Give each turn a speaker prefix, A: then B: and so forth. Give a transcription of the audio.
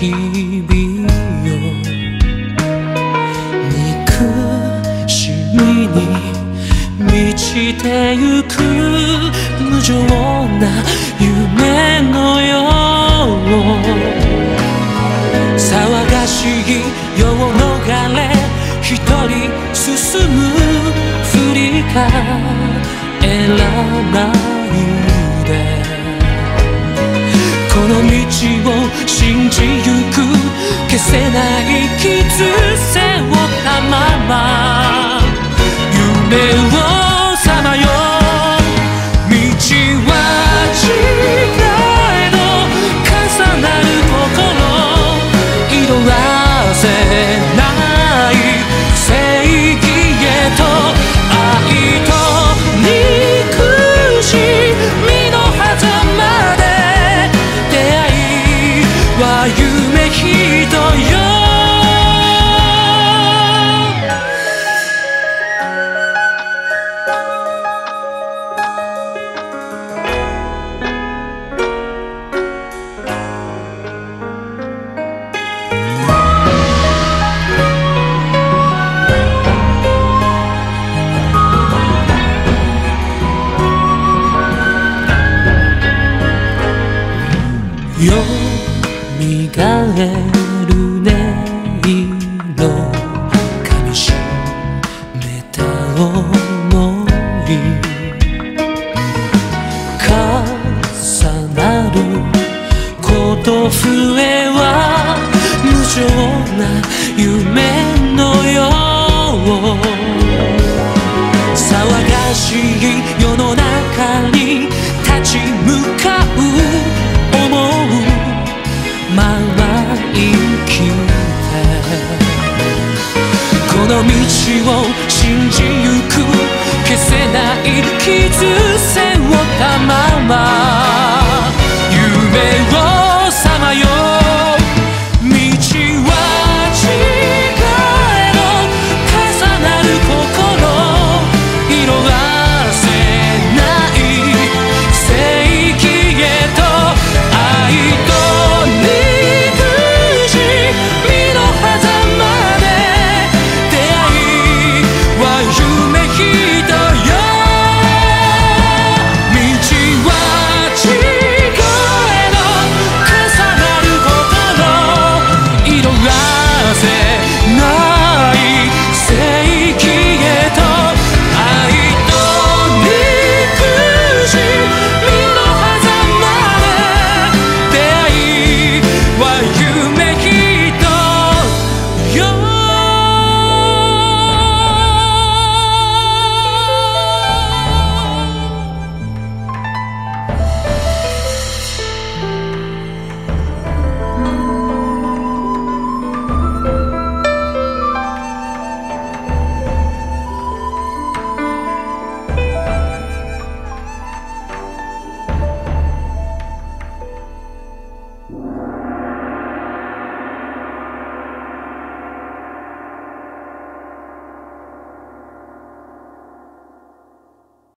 A: 日々よ憎しみに満ちてゆく無情な夢のよう騒がしい世を逃れ一人進むふり返らなまま。夢をさまよう。道は違えど重なる心。色あせない正義へと愛と憎しみの狭間で。出会いは夢人よよみがえる音色噛みしめた想い重なること増えは無情な夢のようちを信じゆく消せない傷背負ったまま